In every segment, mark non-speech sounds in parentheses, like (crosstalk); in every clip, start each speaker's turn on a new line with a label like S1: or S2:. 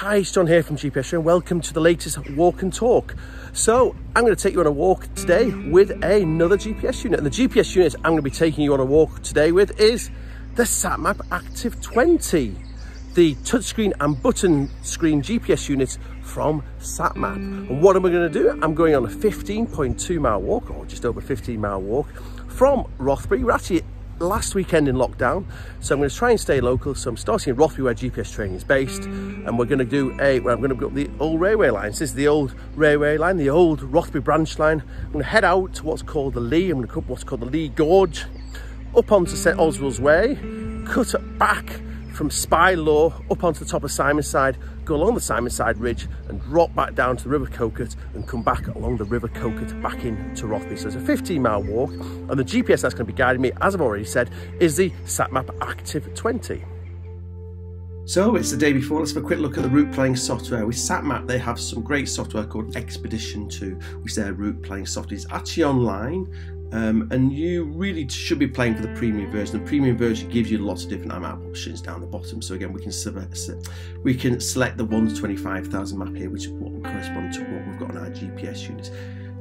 S1: Hi, it's John here from GPS and welcome to the latest walk and talk. So I'm going to take you on a walk today with another GPS unit. And the GPS unit I'm going to be taking you on a walk today with is the SatMap Active 20, the touchscreen and button screen GPS unit from SatMap. And what am I going to do? I'm going on a 15.2 mile walk, or just over 15 mile walk from Rothbury. We're actually last weekend in lockdown so I'm going to try and stay local. So I'm starting in Rothbury where GPS training is based and we're going to do a well I'm going to go up the old railway line this is the old railway line the old Rothbury branch line. I'm going to head out to what's called the Lee I'm going to come what's called the Lee Gorge up onto St Oswald's Way cut back from Spylaw up onto the top of Simonside, go along the Simonside Ridge and drop back down to the River Coquet and come back along the River Coquet back into Rothbury. So it's a 15 mile walk and the GPS that's going to be guiding me, as I've already said, is the SatMap Active 20. So it's the day before, let's have a quick look at the route planning software. With SatMap, they have some great software called Xpedition 2, which is their route planning software. It's actually online um, and you really should be playing for the premium version. The premium version gives you lots of different map options down the bottom. So again, we can we can select the 1 to 25,000 map here, which will correspond to what we've got on our GPS units.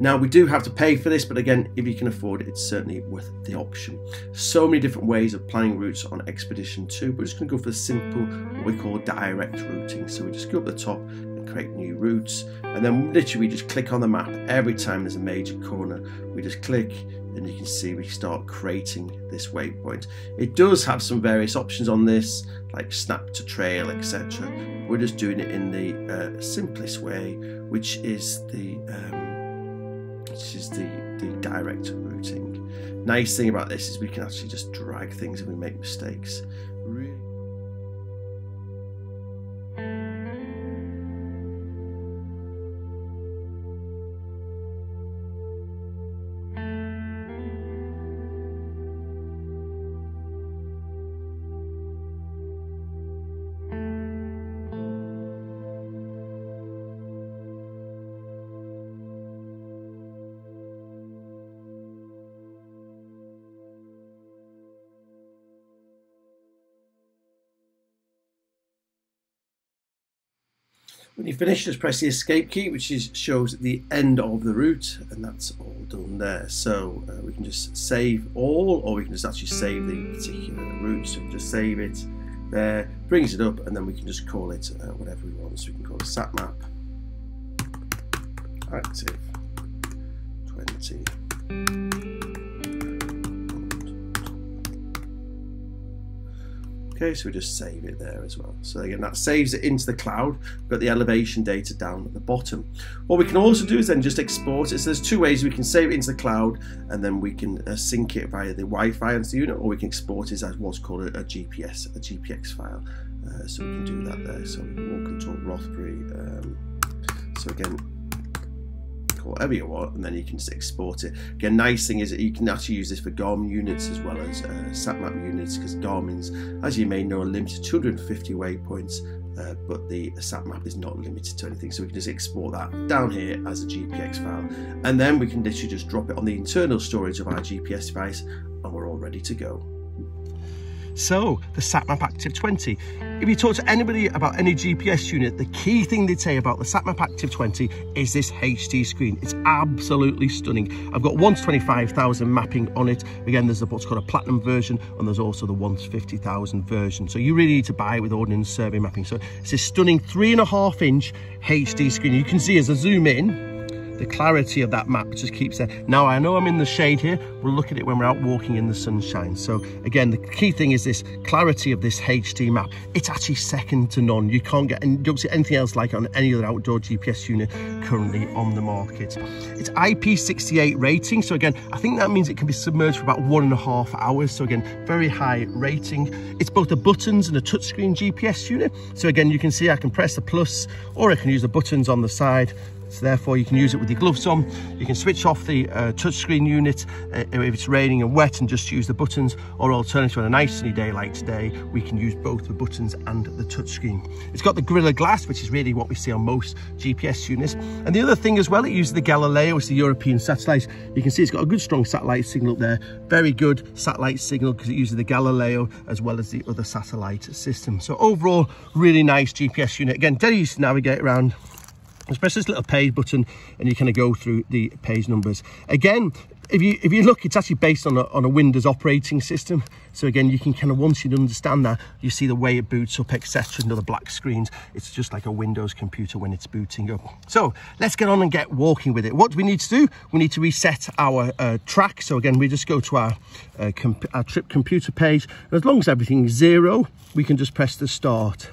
S1: Now we do have to pay for this, but again, if you can afford it, it's certainly worth the option. So many different ways of planning routes on Xpedition 2. We're just going to go for the simple, what we call direct routing. So we just go up the top and create new routes, and then literally we just click on the map every time there's a major corner. We just click and you can see we start creating this waypoint. It does have some various options on this, like snap to trail, etc. We're just doing it in the uh, simplest way, which is the um, which is the the direct routing. Nice thing about this is we can actually just drag things if we make mistakes. Really When you finish, just press the escape key, which is, shows the end of the route, and that's all done there. So uh, we can just save all, or we can just actually save the particular route. So just save it there, brings it up, and then we can just call it uh, whatever we want. So we can call it SatMap Active 20. Okay, so we just save it there as well. So again, that saves it into the cloud. We've got the elevation data down at the bottom. What we can also do is then just export it. So there's two ways we can save it into the cloud and then we can uh, sync it via the Wi-Fi onto the unit or we can export it as what's called a, a GPS, a GPX file. Uh, so we can do that there. So we can walk and talk Rothbury. Um, so again, whatever you want, and then you can just export it. Again, nice thing is that you can actually use this for Garmin units as well as uh, SatMap units, because Garmin's, as you may know, are limited to 250 waypoints, uh, but the SatMap is not limited to anything. So we can just export that down here as a GPX file, and then we can literally just drop it on the internal storage of our GPS device, and we're all ready to go. So, the SatMap Active 20. If you talk to anybody about any GPS unit, the key thing they'd say about the SatMap Active 20 is this HD screen. It's absolutely stunning. I've got 1 to 25,000 mapping on it. Again, there's what's called a platinum version, and there's also the 1 to 50,000 version. So you really need to buy it with Ordnance Survey mapping. So it's a stunning three and a half inch HD screen. You can see as I zoom in, the clarity of that map just keeps there. Now I know I'm in the shade here, we'll look at it when we're out walking in the sunshine. So again, the key thing is this clarity of this HD map. It's actually second to none. You can't get, and you don't see anything else like it on any other outdoor GPS unit currently on the market. It's IP68 rating. So again, I think that means it can be submerged for about one and a half hours. So again, very high rating. It's both the buttons and a touchscreen GPS unit. So again, you can see I can press the plus or I can use the buttons on the side So therefore you can use it with your gloves on. You can switch off the uh, touchscreen unit uh, if it's raining and wet and just use the buttons or alternatively on a nice sunny day like today, we can use both the buttons and the touchscreen. It's got the Gorilla Glass, which is really what we see on most GPS units. And the other thing as well, it uses the Galileo, it's the European satellite. You can see it's got a good strong satellite signal up there. Very good satellite signal because it uses the Galileo as well as the other satellite system. So overall, really nice GPS unit. Again, dead easy to navigate around just press this little page button and you kind of go through the page numbers. Again if you if you look it's actually based on a, on a windows operating system. So again you can kind of once you understand that you see the way it boots up etc and other black screens. It's just like a windows computer when it's booting up. So let's get on and get walking with it. What do we need to do? We need to reset our uh, track. So again we just go to our, uh, our trip computer page. And as long as everything's zero we can just press the start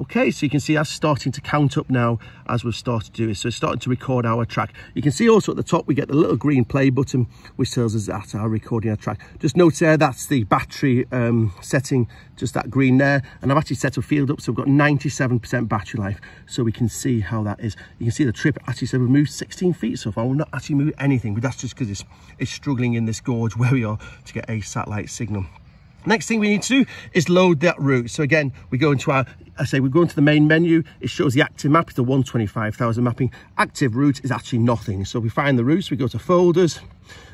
S1: Okay, so you can see that's starting to count up now as we've started to do it. So it's starting to record our track. You can see also at the top, we get the little green play button, which tells us that our recording our track. Just note there, that's the battery um, setting, just that green there. And I've actually set a field up, so we've got 97% battery life. So we can see how that is. You can see the trip actually said we've moved 16 feet so far. We're not actually moving anything, but that's just because it's, it's struggling in this gorge (laughs) where we are to get a satellite signal. Next thing we need to do is load that route. So again, we go into our, I say we go into the main menu, it shows the active map, it's a 125,000 mapping. Active route is actually nothing. So we find the routes, we go to folders,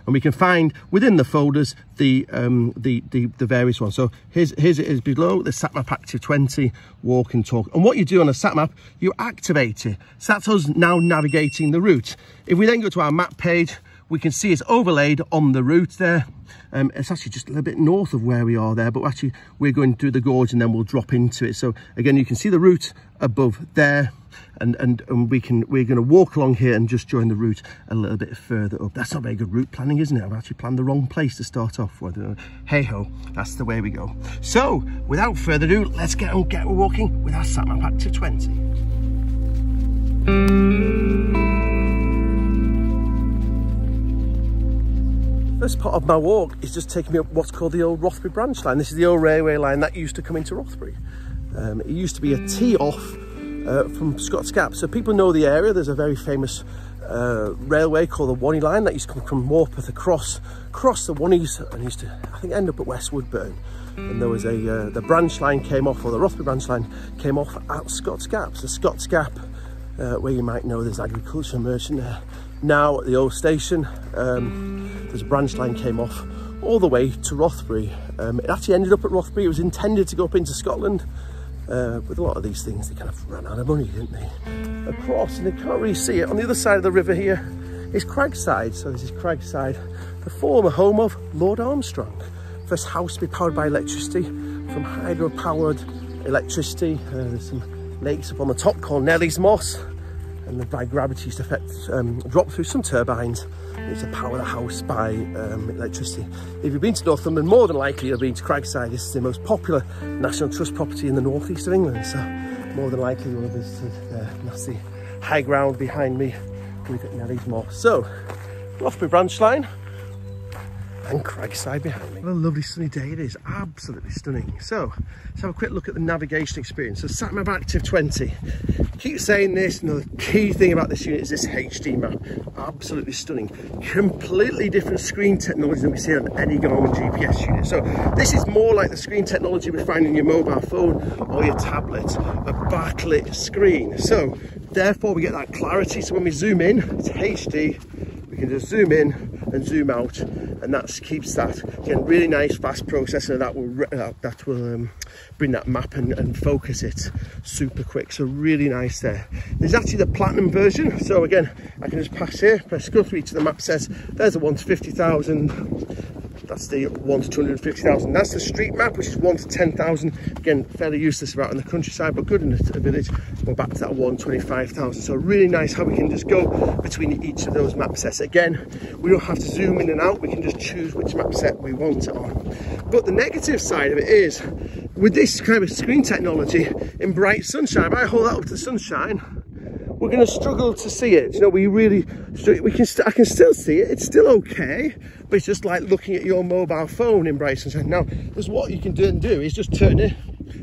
S1: and we can find within the folders the um, the, the, the various ones. So here's, here's it is below the SatMap Active 20 walk and talk. And what you do on a SatMap, you activate it. So that's us now navigating the route. If we then go to our map page, we can see it's overlaid on the route there. Um, it's actually just a little bit north of where we are there, but actually we're going through the gorge and then we'll drop into it. So again, you can see the route above there and, and, and we can, we're going to walk along here and just join the route a little bit further up. That's not very good route planning, isn't it? I've actually planned the wrong place to start off with. Hey ho, that's the way we go. So without further ado, let's get on, get walking with our SatMap Active 20. First part of my walk is just taking me up what's called the old Rothbury branch line. This is the old railway line that used to come into Rothbury. Um, it used to be a tee off uh, from Scott's Gap. So people know the area. There's a very famous uh, railway called the Wanney line that used to come from Morpeth across, across the Wannies and used to, I think, end up at West Woodburn. And there was a, uh, the branch line came off, or the Rothbury branch line came off at Scott's Gap. So Scott's Gap, uh, where you might know there's agriculture merchant there, now at the old station, um, there's a branch line came off all the way to Rothbury. Um, it actually ended up at Rothbury. It was intended to go up into Scotland. Uh, with a lot of these things, they kind of ran out of money, didn't they? Across, and they can't really see it. On the other side of the river here is Cragside. So this is Cragside, the former home of Lord Armstrong. First house to be powered by electricity from hydro-powered electricity. Uh, there's some lakes up on the top called Nellie's Moss and the by gravity effect um, drop through some turbines power the house by um, electricity. If you've been to Northumberland, more than likely you've been to Cragside. This is the most popular National Trust property in the northeast of England, so more than likely you'll have visited the high ground behind me. We've at Nellie's Moss. So, Rothbury branch line, and Cragside behind me. What a lovely sunny day it is, absolutely stunning. So let's have a quick look at the navigation experience. So SatMap Active 20, keep saying this, and the key thing about this unit is this HD map, absolutely stunning. Completely different screen technology than we see on any Garmin GPS unit. So this is more like the screen technology we find in your mobile phone or your tablet, a backlit screen. So therefore we get that clarity. So when we zoom in, it's HD, we can just zoom in and zoom out and that keeps that again really nice fast processor that will uh, that will um, bring that map and, and focus it super quick. So really nice there. There's actually the platinum version. So again i can just pass here press go through to the map says there's a 1 to 50,000 that's the 1 to 250,000. That's the street map, which is 1 to 10,000. Again, fairly useless out in the countryside, but good in a uh, village. We're back to that 125,000. So really nice how we can just go between each of those map sets. Again, we don't have to zoom in and out. We can just choose which map set we want it on. But the negative side of it is, with this kind of screen technology in bright sunshine, if I hold that up to the sunshine, we're going to struggle to see it. You know, we really, we can, I can still see it. It's still okay, but it's just like looking at your mobile phone in bright sunshine. Now, there's what you can do and do is just turn it,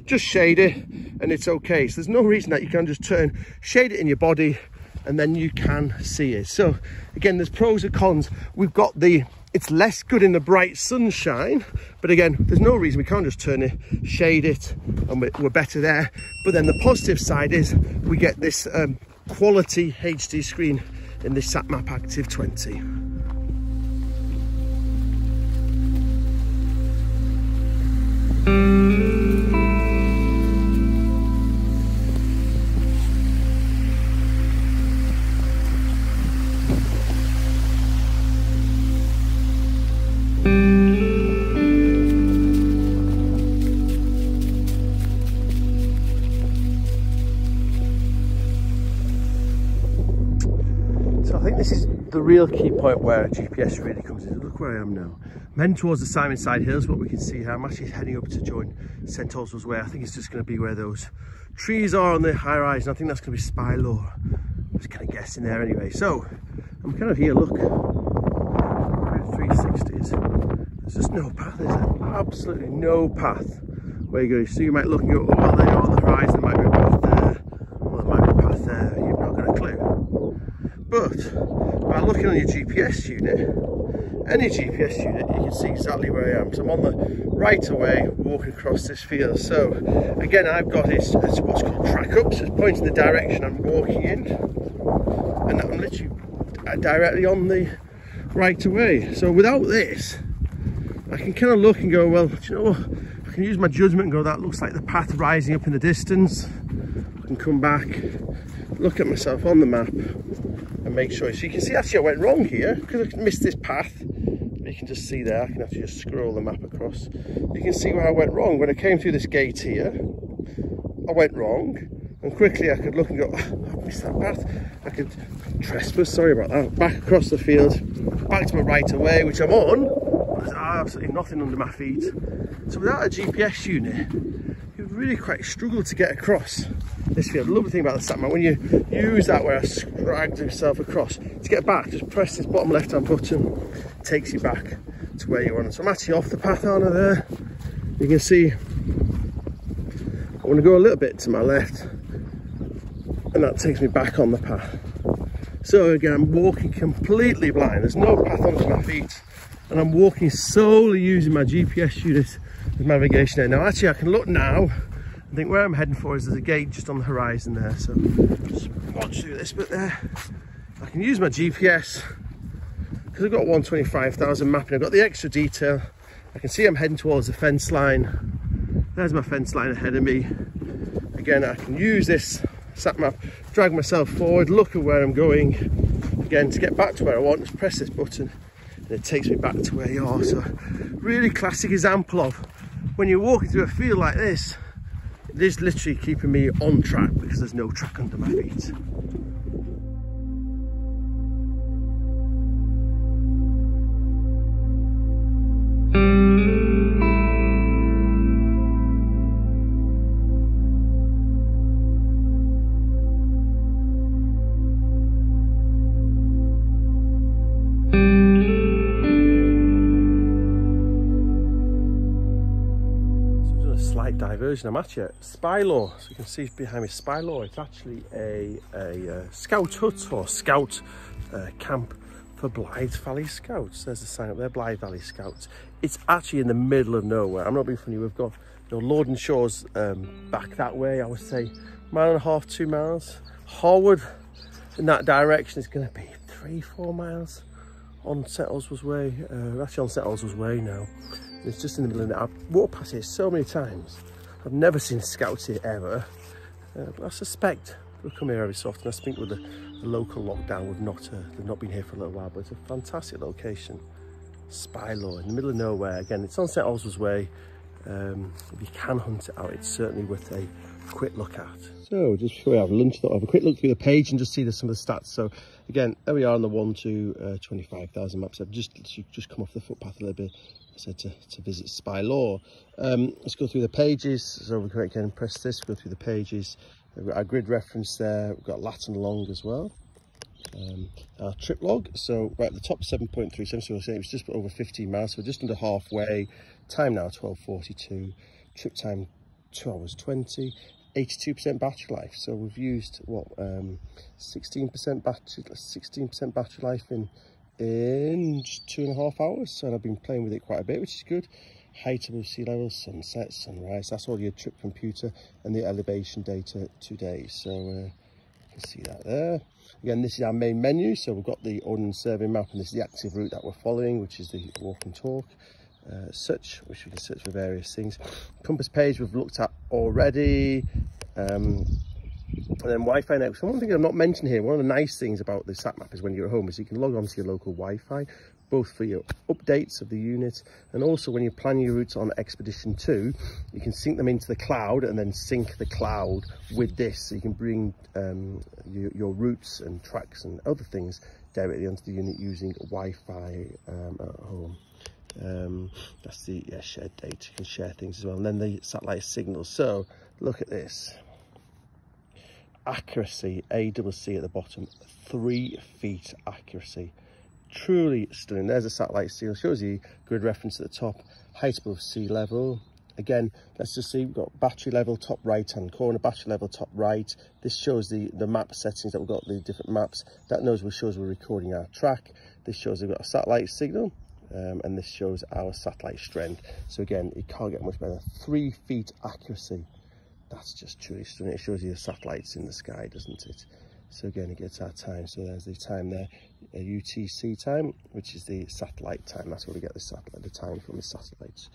S1: just shade it, and it's okay. So there's no reason that you can just turn, shade it in your body, and then you can see it. So again, there's pros and cons. We've got the, it's less good in the bright sunshine, but again, there's no reason we can't just turn it, shade it, and we're, better there. But then the positive side is we get this um, quality HD screen in this SatMap Active 20. the real key point where GPS really comes in. Look where I am now. Heading towards the Simonside Hills, what we can see here. I'm actually heading up to join St Oswald's Way. I think it's just going to be where those trees are on the high rise. And I think that's going to be Spylaw. I was kind of guessing there anyway. So I'm kind of here, look. 360s. There's just no path, there's? Absolutely no path where you go. So you might look and go, oh, well, there on the horizon. Might be a path there. Or there might be a path there. You've not got a clue. But by looking on your GPS unit, any GPS unit, you can see exactly where I am. So I'm on the right away, walking across this field. So again, I've got this, it's what's called track up, so it's pointing the direction I'm walking in. And I'm literally uh, directly on the right away. So without this, I can kind of look and go, well, you know what? I can use my judgment and go, that looks like the path rising up in the distance. I can come back, look at myself on the map, and make sure. So you can see actually I went wrong here because I missed this path. You can just see there, I can actually just scroll the map across. You can see where I went wrong. When I came through this gate here, I went wrong. And quickly I could look and go, ah, oh, I missed that path. I could trespass, sorry about that. Back across the field, back to my right away, which I'm on. There's absolutely nothing under my feet. So without a GPS unit, you really quite struggle to get across this field. The lovely thing about the SatMap, when you use that where I dragged yourself across, to get back, just press this bottom left hand button, takes you back to where you want. So I'm actually off the path, aren't there? You can see, I want to go a little bit to my left, and that takes me back on the path. So again, I'm walking completely blind. There's no path under my feet, and I'm walking solely using my GPS unit as navigation aid. Now actually I can look now I think where I'm heading for is there's a gate just on the horizon there. So just watch through this bit there. Uh, I can use my GPS because I've got 125,000 mapping. I've got the extra detail. I can see I'm heading towards the fence line. There's my fence line ahead of me. Again, I can use this sat map, drag myself forward, look at where I'm going. Again, to get back to where I want, just press this button and it takes me back to where you are. So really classic example of when you're walking through a field like this, this is literally keeping me on track because there's no track under my feet. Diversion. I'm actually at Spylaw, so you can see behind me Spylaw. It's actually a, a uh, scout hut or scout uh, camp for Blyth Valley Scouts. There's a sign up there, Blyth Valley Scouts. It's actually in the middle of nowhere. I'm not being funny, we've got you know, Lordenshaws um, back that way, I would say mile and a half, two miles. Harwood in that direction is going to be three, four miles on St Oswald's Way, uh, actually on St Oswald's Way now. It's just in the middle of it. I've walked past it so many times I've never seen scouts here ever, uh, but I suspect they'll come here every so often. I think with the, the local lockdown, we've not, uh, they've not been here for a little while, but it's a fantastic location. Spylaw in the middle of nowhere. Again, it's on St Oswald's Way. Um, if you can hunt it out, it's certainly worth a quick look at. So just before we have lunch, thought I'll have a quick look through the page and just see the, some of the stats. So again, there we are on the one to uh, 25,000 maps. I've just just come off the footpath a little bit I said to, to visit Spylaw. Um, let's go through the pages. So we can again press this, go through the pages. We've got our grid reference there. We've got Latin Long as well. Um, our trip log. So right at the top 7.3, so we're saying it was just over 15 miles. So we're just under halfway. Time now 12.42. Trip time 2 hours 20. 82% battery life. So we've used what 16% um, battery 16% battery life in in two and a half hours. So I've been playing with it quite a bit, which is good. Height above sea level, sunset, sunrise. That's all your trip computer and the elevation data today. So uh, you can see that there. Again, this is our main menu. So we've got the ordnance survey map and this is the active route that we're following, which is the walk and talk. Uh, such, which we can search for various things. Compass page we've looked at already. Um, and then Wi-Fi network. So one thing I'm not mentioning here, one of the nice things about the sat map is when you're at home is you can log on to your local Wi-Fi, both for your updates of the unit and also when you plan your routes on Xpedition 2, you can sync them into the cloud and then sync the cloud with this. So you can bring um, your, your routes and tracks and other things directly onto the unit using Wi-Fi um, at home. Um, that's the yeah, shared data, you can share things as well. And then the satellite signals. So look at this. Accuracy, AWC at the bottom, three feet accuracy. Truly stunning. There's a satellite seal, shows you grid reference at the top, height above sea level. Again, let's just see, we've got battery level top right hand corner, battery level top right. This shows the, the map settings that we've got, the different maps. That knows what shows we're recording our track. This shows we've got a satellite signal um, and this shows our satellite strength. So again, it can't get much better. Three feet accuracy. That's just truly stunning. It shows you the satellites in the sky, doesn't it? So again, it gets our time. So there's the time there, a UTC time, which is the satellite time. That's where we get the satellite, the time from the satellites.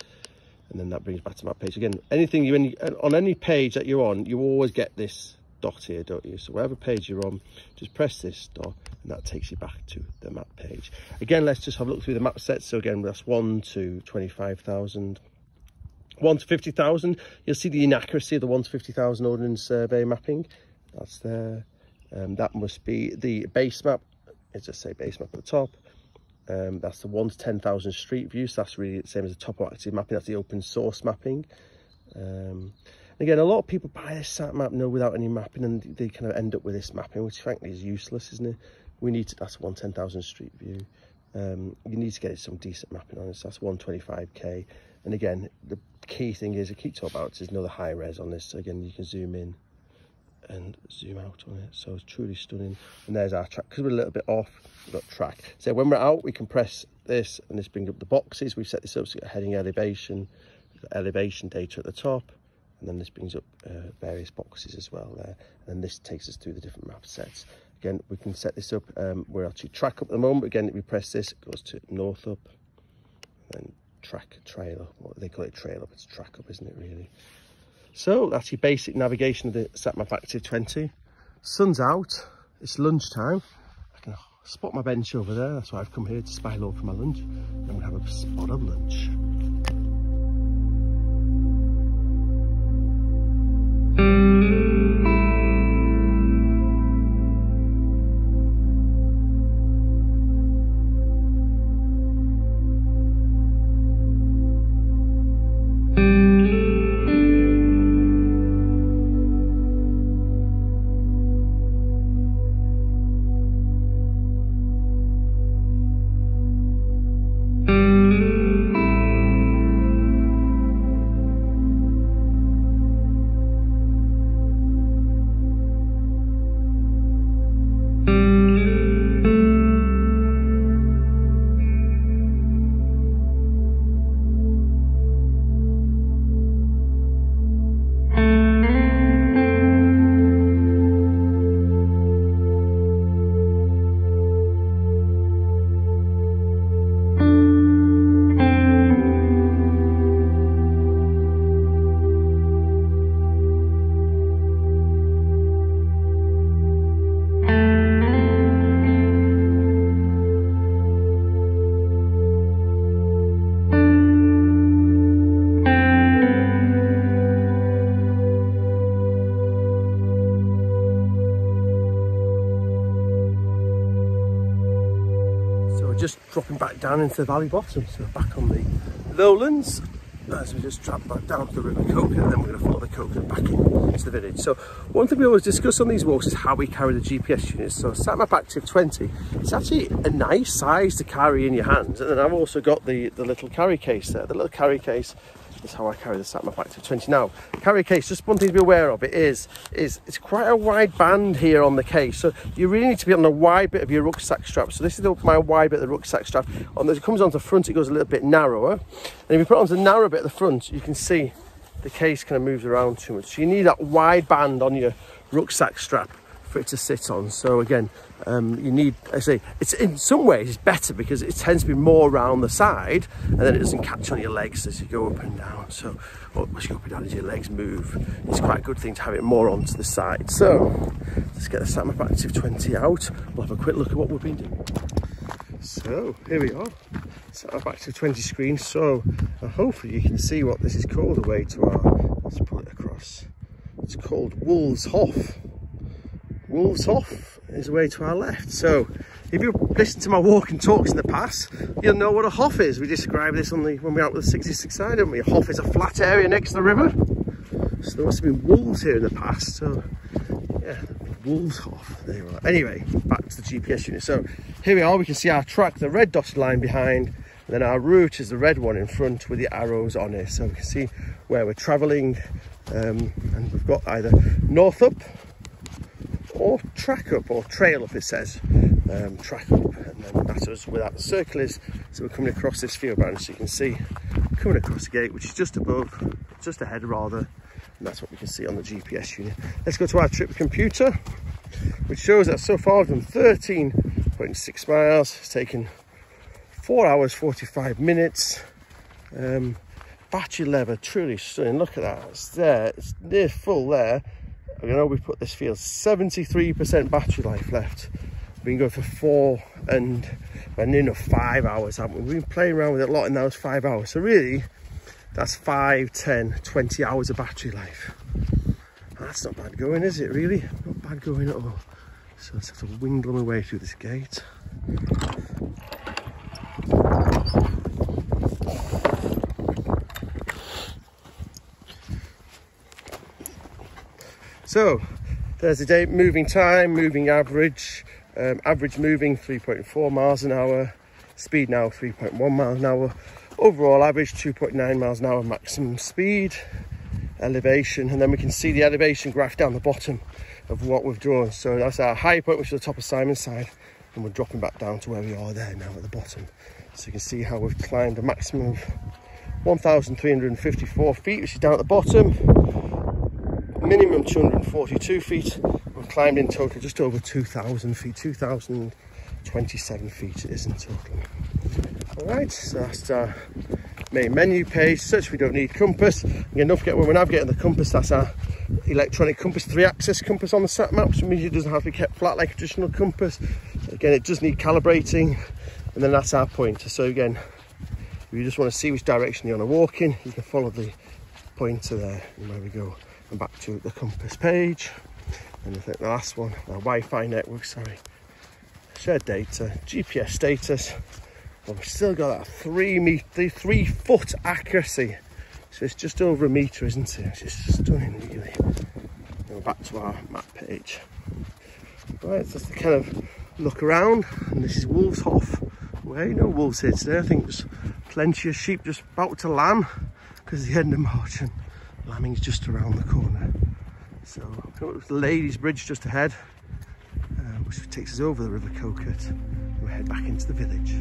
S1: And then that brings back to my page. Again, anything you on any page that you're on, you always get this dot here, don't you? So whatever page you're on, just press this dot and that takes you back to the map page. Again, let's just have a look through the map sets. So again, that's 1 to 25,000. 1 to 50,000, you'll see the inaccuracy of the 1 to 50,000 ordnance survey mapping. That's there. Um, that must be the base map. It's just say base map at the top. Um, that's the 1 to 10,000 street view. So that's really the same as the top of active mapping. That's the open source mapping. Um, Again, a lot of people buy this sat map no without any mapping and they kind of end up with this mapping, which frankly is useless, isn't it? We need to, that's one 10,000 street view. Um, you need to get some decent mapping on this. That's 125k. And again, the key thing is, I keep talking about is another high res on this. So again, you can zoom in and zoom out on it. So it's truly stunning. And there's our track. Because we're a little bit off, we've got track. So when we're out, we can press this and this brings up the boxes. We've set this up so heading elevation, elevation data at the top and then this brings up uh, various boxes as well there and this takes us through the different map sets again we can set this up um, we're actually track up at the moment again if we press this it goes to north up and track trail up. What they call it trail up it's track up isn't it really? So that's your basic navigation of the satmap active 20 sun's out it's lunchtime. I can spot my bench over there that's why i've come here to Spylaw for my lunch i'm gonna have a spot of lunch just dropping back down into the valley bottom. So we're back on the lowlands as we just drop back down to the river Coquet and then we're going to follow the Coquet back into the village. So one thing we always discuss on these walks is how we carry the GPS units. So SatMap Active 20, it's actually a nice size to carry in your hands. And then I've also got the, the little carry case there. The little carry case That's how I carry the SatMap Active 20. Now, carry case, just one thing to be aware of, it is, is it's quite a wide band here on the case. So you really need to be on the wide bit of your rucksack strap. So this is the, my wide bit of the rucksack strap. On it comes onto the front, it goes a little bit narrower. And if you put it onto the narrow bit at the front, you can see the case kind of moves around too much. So you need that wide band on your rucksack strap for it to sit on. So again, um, you need, I say, it's in some ways it's better because it tends to be more around the side and then it doesn't catch on your legs as you go up and down. So, or as you go up and down as your legs move, it's quite a good thing to have it more onto the side. So, let's get the SatMap Active 20 out. We'll have a quick look at what we've been doing. So, here we are. SatMap Active 20 screen. So, uh, hopefully you can see what this is called away to our, let's pull it across. It's called Wolves Haugh. Wolves Haugh is away to our left. So if you've listened to my walk and talks in the past, you'll know what a Haugh is. We describe this on the when we were out with the 66 side, didn't we? A Haugh is a flat area next to the river. So there must have been wolves here in the past. So yeah, Wolves Haugh. There you are. Anyway, back to the GPS unit. So here we are. We can see our track, the red dotted line behind. And then our route is the red one in front with the arrows on it. So we can see where we're travelling. Um, and we've got either north up or track up or trail up it says. Um, track up and then that's us where that circle is so we're coming across this field bound so you can see coming across the gate which is just above just ahead rather and that's what we can see on the GPS unit. Let's go to our trip computer which shows that so far I've done 13.6 miles it's taken 4 hours 45 minutes. Um, battery level truly stunning. Look at that it's there it's near full there I know we put this field 73% battery life left. We've been going for four and and enough five hours, haven't we? We've been playing around with it a lot in those five hours. So really, that's five, 10, 20 hours of battery life. That's not bad going, is it really? Not bad going at all. So let's have to wingle my way through this gate. So there's the day moving time, moving average, um, average moving 3.4 miles an hour, speed now 3.1 miles an hour, overall average 2.9 miles an hour maximum speed, elevation, and then we can see the elevation graph down the bottom of what we've drawn. So that's our high point, which is the top of Simonside, and we're dropping back down to where we are there now at the bottom. So you can see how we've climbed a maximum of 1,354 feet, which is down at the bottom, minimum 242 feet. We've climbed in total just over 2,000 feet, 2,027 feet it is in total. All right, so that's our main menu page. Search we don't need compass. Again, don't forget when we're navigating the compass, that's our electronic compass, three axis compass on the sat map, which means it doesn't have to be kept flat like a traditional compass. Again, it does need calibrating, and then that's our pointer. So again, if you just want to see which direction you want to walk in, you can follow the pointer there, and there we go and back to the compass page. And I think the last one our Wi-Fi network sorry. Shared data GPS status. And we've still got that three meter three foot accuracy. So it's just over a meter isn't it? It's just stunning really. And back to our map page. Right that's the kind of look around and this is Wolves Haugh. Where no wolves here today I think there's plenty of sheep just about to lamb because the end of March and Lambing's just around the corner. So the Ladies Bridge just ahead, uh, which takes us over the River Coquet. We'll head back into the village.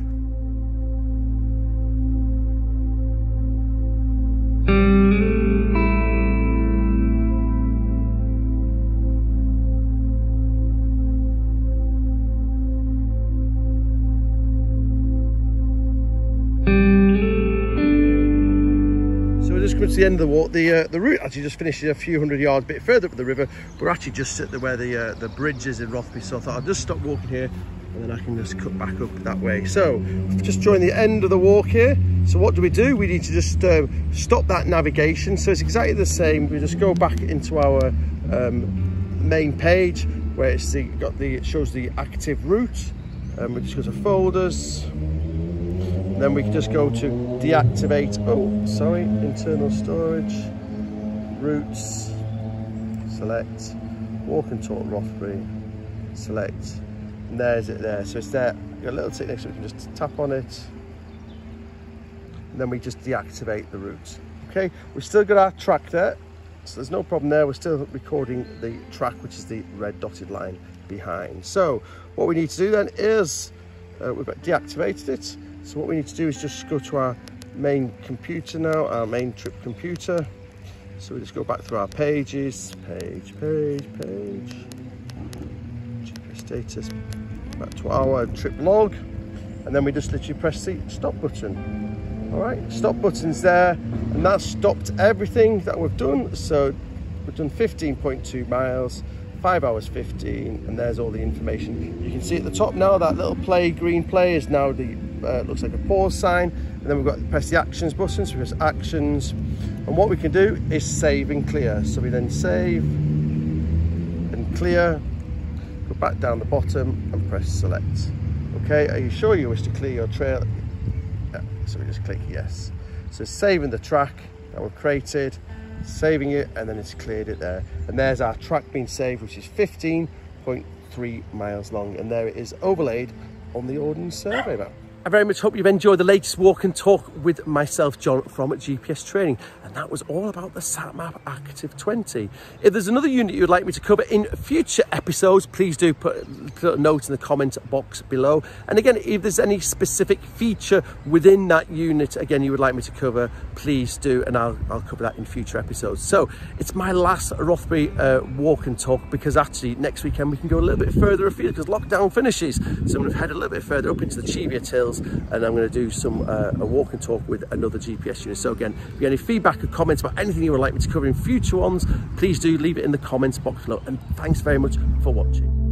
S1: End of the walk. The uh, the route actually just finishes a few hundred yards, a bit further up the river. We're actually just at the, where the uh, the bridge is in Rothby, so I thought I'll just stop walking here and then I can just cut back up that way. So just join the end of the walk here. So what do we do? We need to just uh, stop that navigation. So it's exactly the same. We just go back into our um, main page where it's the, got the it shows the active route. Um, we just go to folders, then we can just go to deactivate, oh, sorry, internal storage, routes, select, walk and talk Rothbury, select, and there's it there. So it's there, got a little tick next to it, we can just tap on it, and then we just deactivate the route Okay, we've still got our track there, so there's no problem there. We're still recording the track, which is the red dotted line behind. So what we need to do then is, uh, we've deactivated it. So what we need to do is just go to our main computer now, our main trip computer. So we just go back through our pages, page, page, page, GPS status, back to our trip log, and then we just literally press the stop button. All right, stop button's there, and that's stopped everything that we've done. So we've done 15.2 miles, five hours 15 and there's all the information you can see at the top now that little play green play is now the uh, looks like a pause sign. And then we've got press the actions button so we press actions. And what we can do is save and clear. So we then save and clear. Go back down the bottom and press select. Okay are you sure you wish to clear your trail? Yeah. so we just click yes. So saving the track that we've created saving it and then it's cleared it there. And there's our track being saved which is 15.3 miles long. And there it is overlaid on the ordnance survey map I very much hope you've enjoyed the latest walk and talk with myself, John, from GPS Training. And that was all about the SatMap Active 20. If there's another unit you'd like me to cover in future episodes, please do put, a note in the comment box below. And again, if there's any specific feature within that unit, again, you would like me to cover, please do. And I'll, I'll cover that in future episodes. So it's my last Rothbury uh, walk and talk because actually next weekend we can go a little bit further afield because lockdown finishes. So to head a little bit further up into the Cheviot Hills and I'm going to do some uh, a walk and talk with another GPS unit. So again, if you have any feedback or comments about anything you would like me to cover in future ones, please do leave it in the comments box below. And thanks very much for watching.